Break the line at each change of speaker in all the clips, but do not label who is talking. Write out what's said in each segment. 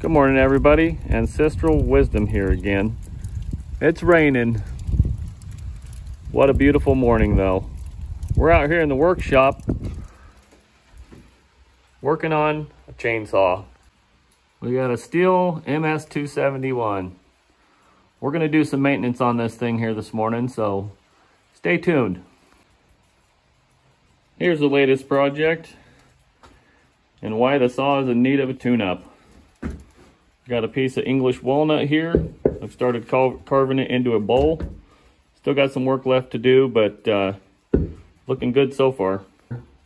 Good morning, everybody. Ancestral Wisdom here again. It's raining. What a beautiful morning, though. We're out here in the workshop working on a chainsaw. We got a Stihl MS271. We're going to do some maintenance on this thing here this morning, so stay tuned. Here's the latest project and why the saw is in need of a tune-up. Got a piece of English walnut here. I've started carving it into a bowl. Still got some work left to do, but uh, looking good so far.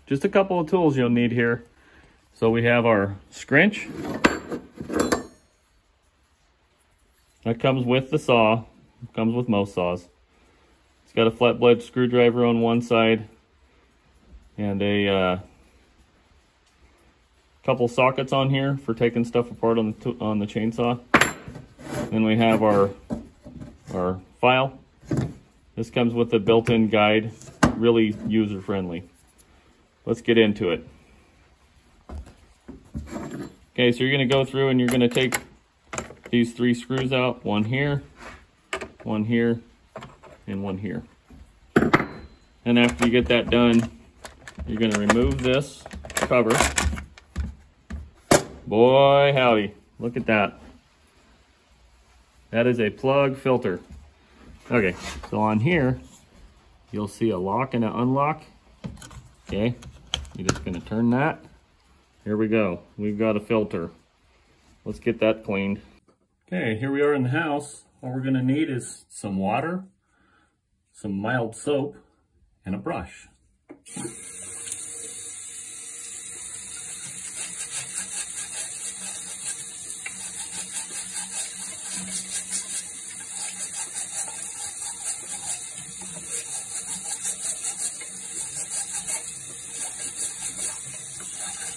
Just a couple of tools you'll need here. So we have our scrench. That comes with the saw. Comes with most saws. It's got a flat blade screwdriver on one side and a uh, couple sockets on here for taking stuff apart on the on the chainsaw. Then we have our our file. This comes with a built-in guide, really user-friendly. Let's get into it. Okay, so you're going to go through and you're going to take these three screws out. One here, one here, and one here. And after you get that done, you're going to remove this cover. Boy, howdy. Look at that. That is a plug filter. Okay, so on here, you'll see a lock and an unlock. Okay, you're just to turn that. Here we go. We've got a filter. Let's get that cleaned. Okay, here we are in the house. All we're to need is some water, some mild soap, and a brush.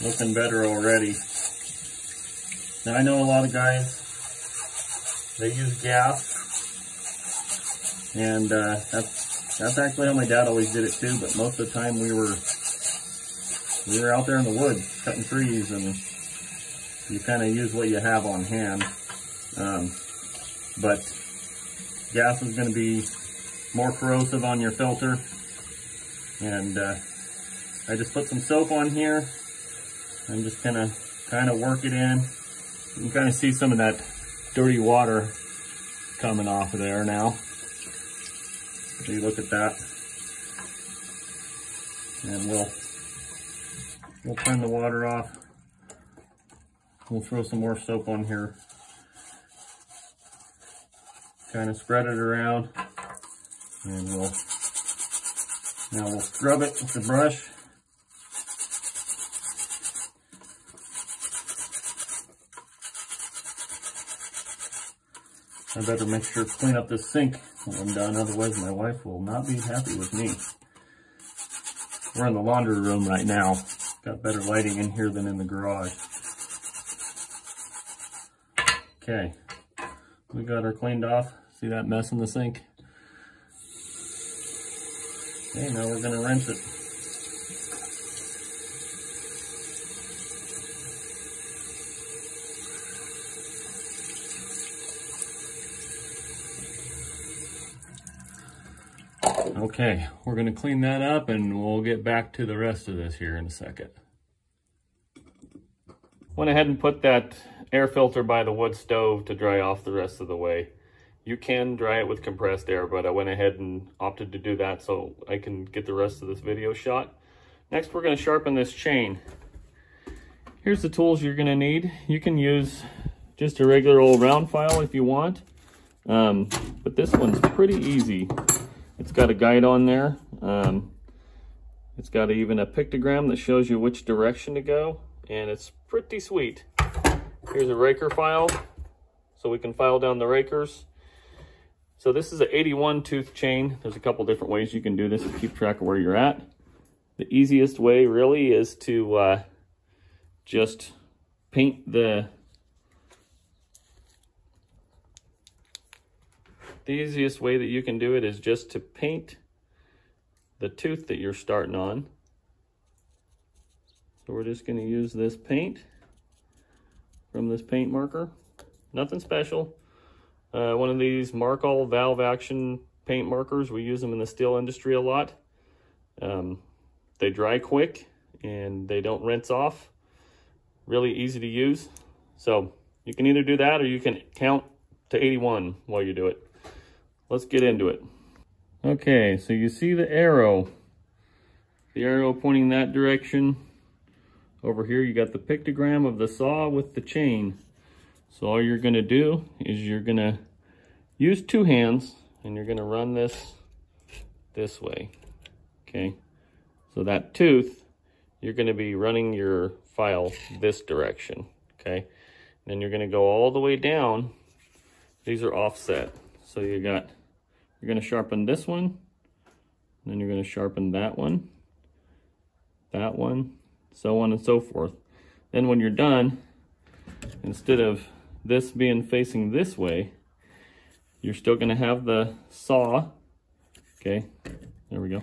Looking better already. Now I know a lot of guys, they use gas, and uh, that's, that's actually how my dad always did it too, but most of the time we were, we were out there in the woods cutting trees and you kind of use what you have on hand. Um, but gas is going to be more corrosive on your filter. And uh, I just put some soap on here I'm just gonna kind of work it in. You can kind of see some of that dirty water coming off of there now. So you look at that. And we'll, we'll turn the water off. We'll throw some more soap on here. Kind of spread it around. And we'll, now we'll scrub it with the brush. I better make sure to clean up this sink when I'm done, otherwise my wife will not be happy with me. We're in the laundry room right now. Got better lighting in here than in the garage. Okay, we got her cleaned off. See that mess in the sink? Okay, now we're gonna rinse it. Okay, we're gonna clean that up and we'll get back to the rest of this here in a second. Went ahead and put that air filter by the wood stove to dry off the rest of the way. You can dry it with compressed air, but I went ahead and opted to do that so I can get the rest of this video shot. Next, we're gonna sharpen this chain. Here's the tools you're gonna need. You can use just a regular old round file if you want, um, but this one's pretty easy. It's got a guide on there. Um, it's got even a pictogram that shows you which direction to go, and it's pretty sweet. Here's a raker file, so we can file down the rakers. So this is an 81 tooth chain. There's a couple different ways you can do this to keep track of where you're at. The easiest way really is to uh, just paint the The easiest way that you can do it is just to paint the tooth that you're starting on. So we're just going to use this paint from this paint marker. Nothing special. Uh, one of these Markal valve action paint markers. We use them in the steel industry a lot. Um, they dry quick and they don't rinse off. Really easy to use. So you can either do that or you can count to 81 while you do it. Let's get into it. Okay, so you see the arrow. The arrow pointing that direction. Over here you got the pictogram of the saw with the chain. So all you're gonna do is you're gonna use two hands and you're gonna run this this way, okay? So that tooth, you're gonna be running your file this direction, okay? Then you're gonna go all the way down. These are offset. So you got, you're gonna sharpen this one, then you're gonna sharpen that one, that one, so on and so forth. Then when you're done, instead of this being facing this way, you're still gonna have the saw, okay, there we go.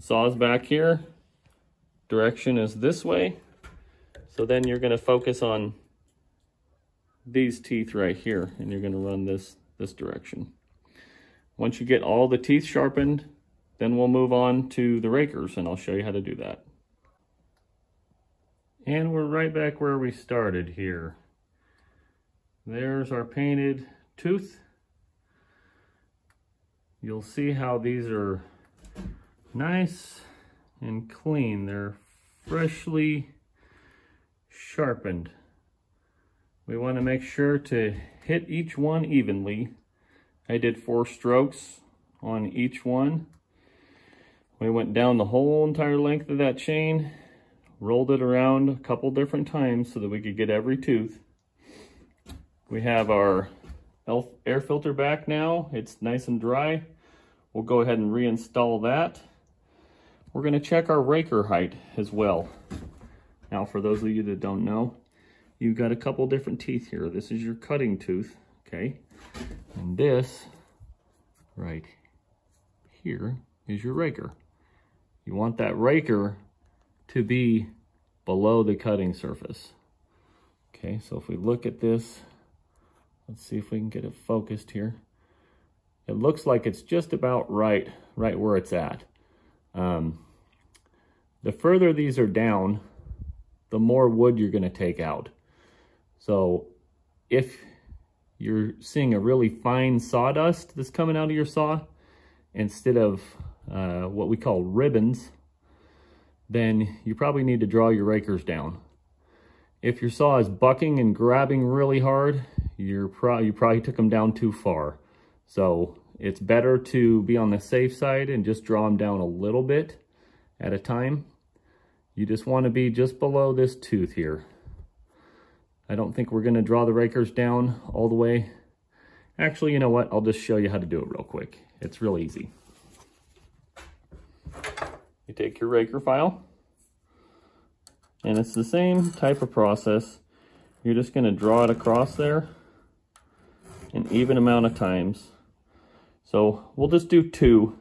Saw is back here, direction is this way, so then you're gonna focus on these teeth right here, and you're gonna run this, this direction. Once you get all the teeth sharpened, then we'll move on to the rakers, and I'll show you how to do that. And we're right back where we started here. There's our painted tooth. You'll see how these are nice and clean. They're freshly sharpened. We want to make sure to hit each one evenly. I did four strokes on each one. We went down the whole entire length of that chain, rolled it around a couple different times so that we could get every tooth. We have our air filter back now. It's nice and dry. We'll go ahead and reinstall that. We're gonna check our raker height as well. Now, for those of you that don't know, you've got a couple different teeth here. This is your cutting tooth, okay? And this, right here, is your raker. You want that raker to be below the cutting surface. Okay, so if we look at this, Let's see if we can get it focused here. It looks like it's just about right, right where it's at. Um, the further these are down, the more wood you're gonna take out. So if you're seeing a really fine sawdust that's coming out of your saw, instead of uh, what we call ribbons, then you probably need to draw your rakers down. If your saw is bucking and grabbing really hard, you're pro you probably took them down too far. So it's better to be on the safe side and just draw them down a little bit at a time. You just want to be just below this tooth here. I don't think we're going to draw the rakers down all the way. Actually, you know what? I'll just show you how to do it real quick. It's real easy. You take your raker file, and it's the same type of process. You're just going to draw it across there an even amount of times. So we'll just do two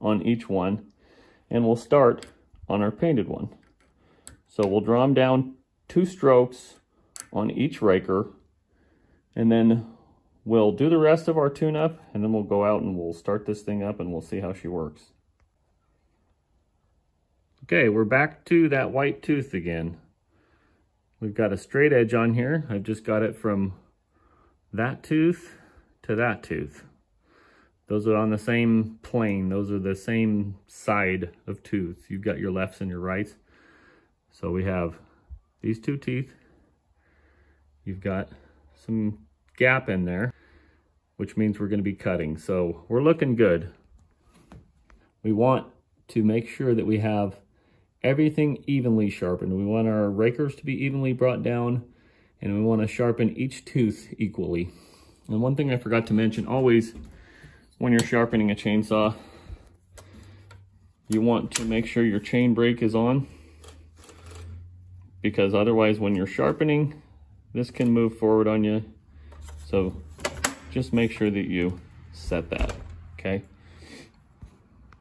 on each one and we'll start on our painted one. So we'll draw them down two strokes on each raker and then we'll do the rest of our tune-up and then we'll go out and we'll start this thing up and we'll see how she works. Okay, we're back to that white tooth again. We've got a straight edge on here. I've just got it from that tooth to that tooth. Those are on the same plane. Those are the same side of tooth. You've got your lefts and your rights. So we have these two teeth. You've got some gap in there, which means we're gonna be cutting. So we're looking good. We want to make sure that we have everything evenly sharpened. We want our rakers to be evenly brought down and we want to sharpen each tooth equally. And one thing I forgot to mention, always when you're sharpening a chainsaw, you want to make sure your chain brake is on because otherwise when you're sharpening, this can move forward on you. So just make sure that you set that, okay?